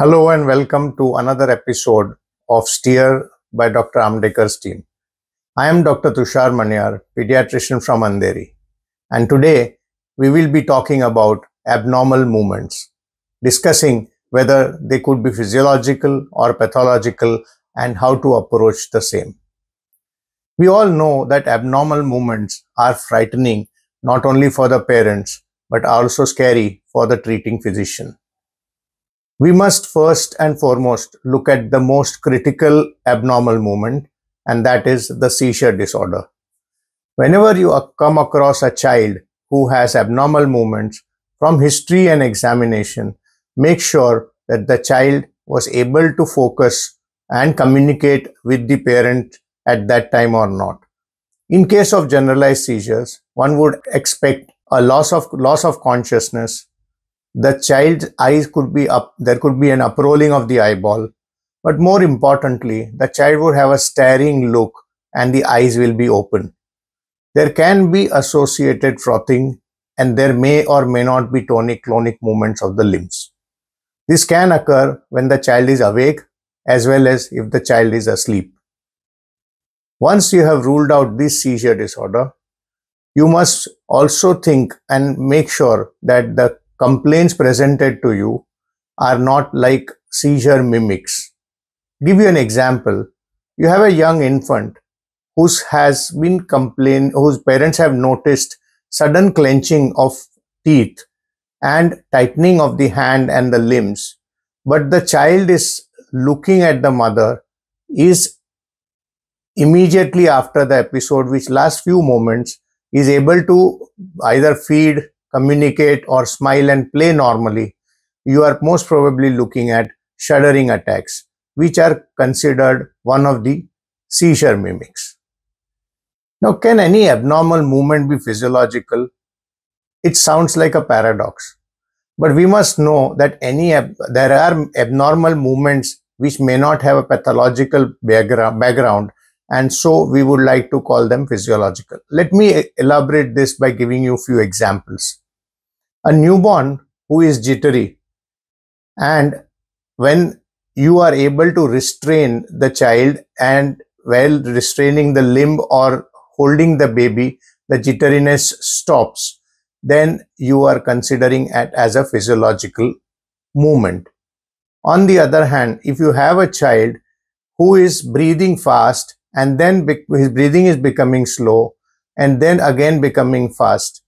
Hello and welcome to another episode of Steer by Dr. Amdekar's team. I am Dr. Tushar Maniar, pediatrician from Andheri, and today we will be talking about abnormal movements, discussing whether they could be physiological or pathological and how to approach the same. We all know that abnormal movements are frightening not only for the parents but also scary for the treating physician we must first and foremost look at the most critical abnormal movement, and that is the seizure disorder. Whenever you come across a child who has abnormal movements from history and examination, make sure that the child was able to focus and communicate with the parent at that time or not. In case of generalized seizures, one would expect a loss of loss of consciousness the child's eyes could be up, there could be an uprolling of the eyeball. But more importantly, the child would have a staring look and the eyes will be open. There can be associated frothing and there may or may not be tonic clonic movements of the limbs. This can occur when the child is awake as well as if the child is asleep. Once you have ruled out this seizure disorder, you must also think and make sure that the complaints presented to you are not like seizure mimics. Give you an example. You have a young infant whose has been complained, whose parents have noticed sudden clenching of teeth and tightening of the hand and the limbs. But the child is looking at the mother is immediately after the episode, which lasts few moments, is able to either feed, communicate or smile and play normally, you are most probably looking at shuddering attacks, which are considered one of the seizure mimics. Now, can any abnormal movement be physiological? It sounds like a paradox, but we must know that any there are abnormal movements which may not have a pathological background and so we would like to call them physiological. Let me elaborate this by giving you a few examples a newborn who is jittery. And when you are able to restrain the child and while restraining the limb or holding the baby the jitteriness stops then you are considering it as a physiological movement. On the other hand if you have a child who is breathing fast and then his breathing is becoming slow and then again becoming fast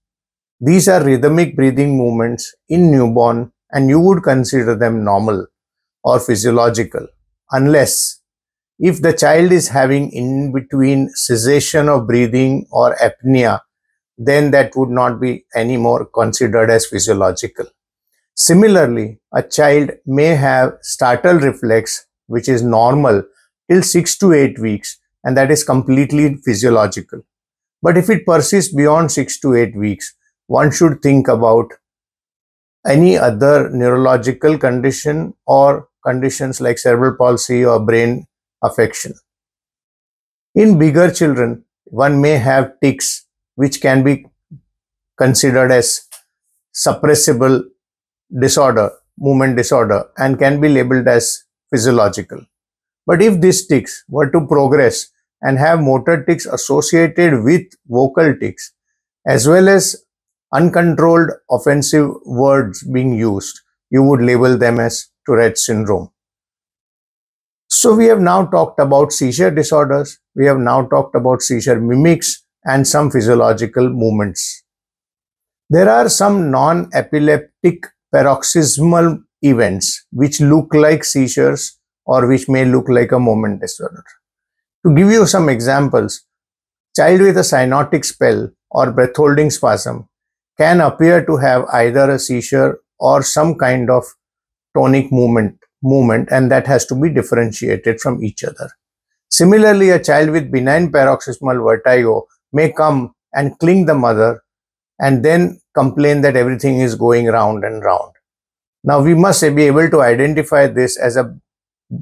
these are rhythmic breathing movements in newborn and you would consider them normal or physiological unless if the child is having in between cessation of breathing or apnea, then that would not be anymore considered as physiological. Similarly, a child may have startle reflex, which is normal till 6 to 8 weeks, and that is completely physiological. But if it persists beyond 6 to 8 weeks, one should think about any other neurological condition or conditions like cerebral palsy or brain affection. In bigger children, one may have tics which can be considered as suppressible disorder, movement disorder, and can be labeled as physiological. But if these tics were to progress and have motor tics associated with vocal tics, as well as uncontrolled offensive words being used, you would label them as Tourette syndrome. So we have now talked about seizure disorders. We have now talked about seizure mimics and some physiological movements. There are some non-epileptic paroxysmal events which look like seizures or which may look like a moment disorder. To give you some examples, child with a cyanotic spell or breath holding spasm can appear to have either a seizure or some kind of tonic movement movement and that has to be differentiated from each other. Similarly, a child with benign paroxysmal vertigo may come and cling the mother and then complain that everything is going round and round. Now we must be able to identify this as a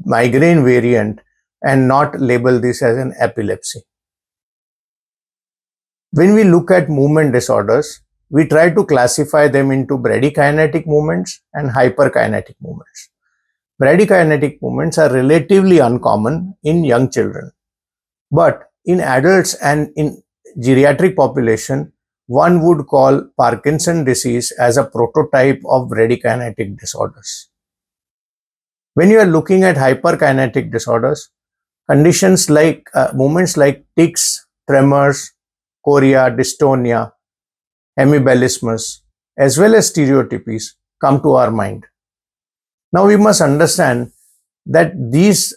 migraine variant and not label this as an epilepsy. When we look at movement disorders, we try to classify them into bradykinetic movements and hyperkinetic movements. bradykinetic movements are relatively uncommon in young children. But in adults and in geriatric population, one would call Parkinson disease as a prototype of bradykinetic disorders. When you are looking at hyperkinetic disorders, conditions like uh, movements like tics, tremors, chorea, dystonia, hemiballismus, as well as stereotypies come to our mind. Now we must understand that these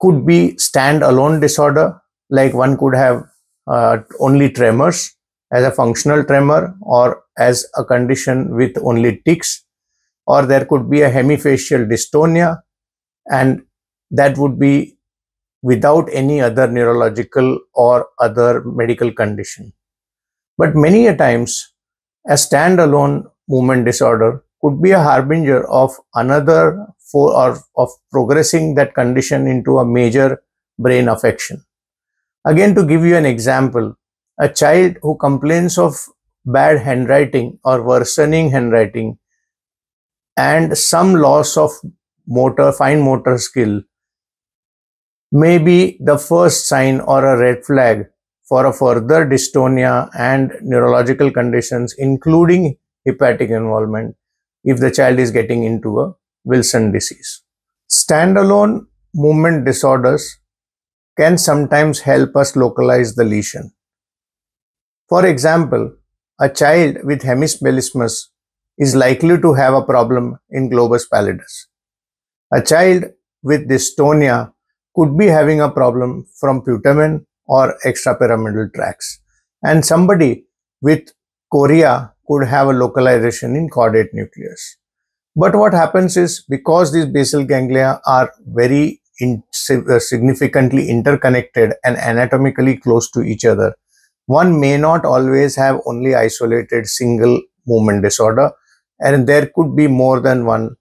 could be stand-alone disorder, like one could have uh, only tremors as a functional tremor or as a condition with only tics, or there could be a hemifacial dystonia and that would be without any other neurological or other medical condition. But many a times, a standalone movement disorder could be a harbinger of another for or of progressing that condition into a major brain affection. Again, to give you an example, a child who complains of bad handwriting or worsening handwriting and some loss of motor, fine motor skill may be the first sign or a red flag for a further dystonia and neurological conditions, including hepatic involvement, if the child is getting into a Wilson disease. Standalone movement disorders can sometimes help us localize the lesion. For example, a child with hemiballismus is likely to have a problem in globus pallidus. A child with dystonia could be having a problem from putamen or extrapyramidal tracts. And somebody with chorea could have a localization in caudate nucleus. But what happens is because these basal ganglia are very in, uh, significantly interconnected and anatomically close to each other, one may not always have only isolated single movement disorder and there could be more than one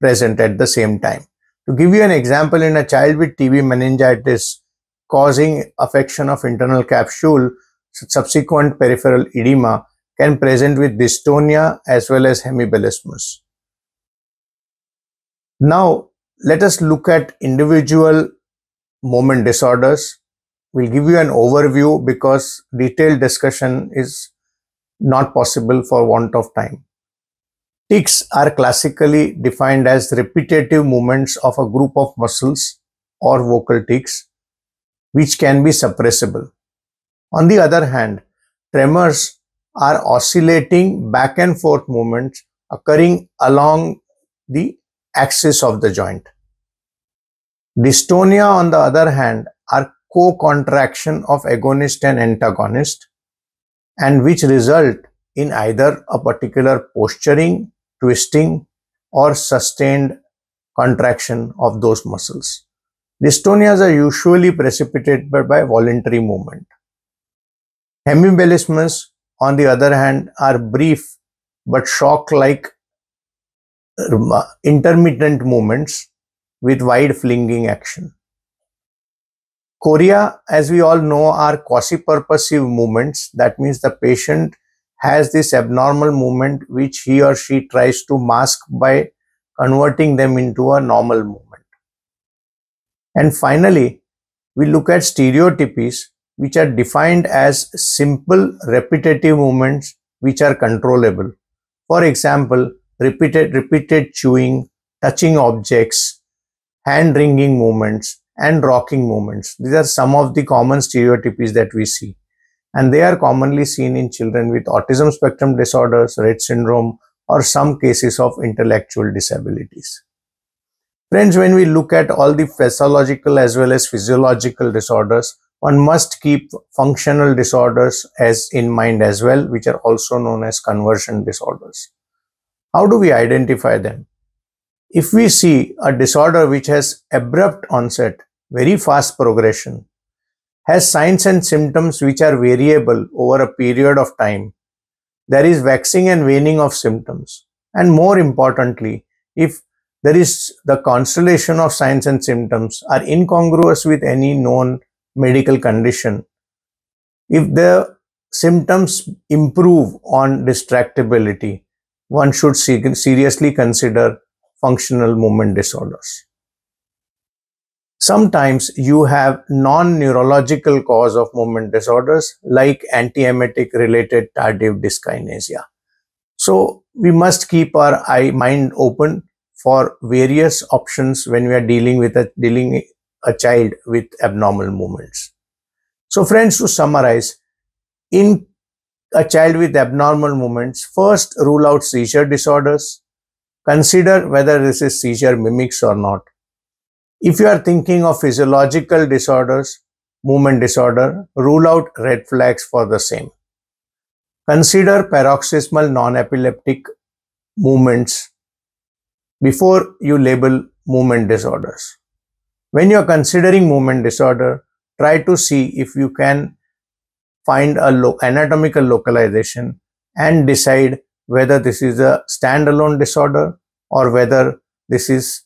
present at the same time. To give you an example, in a child with TB meningitis causing affection of internal capsule, subsequent peripheral edema can present with dystonia as well as hemiballismus. Now, let us look at individual movement disorders. We'll give you an overview because detailed discussion is not possible for want of time. Tics are classically defined as repetitive movements of a group of muscles or vocal tics, which can be suppressible. On the other hand, tremors are oscillating back and forth movements occurring along the axis of the joint. Dystonia, on the other hand, are co-contraction of agonist and antagonist and which result in either a particular posturing, twisting or sustained contraction of those muscles. Dystonias are usually precipitated by voluntary movement. Hemiballismus, on the other hand, are brief but shock-like um, uh, intermittent movements with wide flinging action. Chorea, as we all know, are quasi-purposive movements. That means the patient has this abnormal movement which he or she tries to mask by converting them into a normal movement. And finally, we look at stereotypies which are defined as simple repetitive movements which are controllable. For example, repeated, repeated chewing, touching objects, hand wringing movements, and rocking movements. These are some of the common stereotypies that we see. And they are commonly seen in children with autism spectrum disorders, Rett syndrome, or some cases of intellectual disabilities. Friends, when we look at all the physiological as well as physiological disorders, one must keep functional disorders as in mind as well, which are also known as conversion disorders. How do we identify them? If we see a disorder which has abrupt onset, very fast progression, has signs and symptoms which are variable over a period of time, there is waxing and waning of symptoms. And more importantly, if there is the constellation of signs and symptoms are incongruous with any known medical condition, if the symptoms improve on distractibility, one should seriously consider functional movement disorders. Sometimes you have non-neurological cause of movement disorders like antiemetic related tardive dyskinesia. So we must keep our eye mind open for various options when we are dealing with a dealing a child with abnormal movements. So friends, to summarize, in a child with abnormal movements, first rule out seizure disorders. Consider whether this is seizure mimics or not. If you are thinking of physiological disorders, movement disorder, rule out red flags for the same. Consider paroxysmal non-epileptic movements before you label movement disorders. When you are considering movement disorder, try to see if you can find a lo anatomical localization and decide whether this is a standalone disorder or whether this is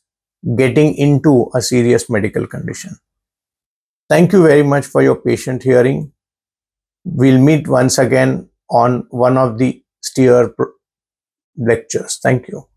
getting into a serious medical condition. Thank you very much for your patient hearing. We'll meet once again on one of the STEER lectures. Thank you.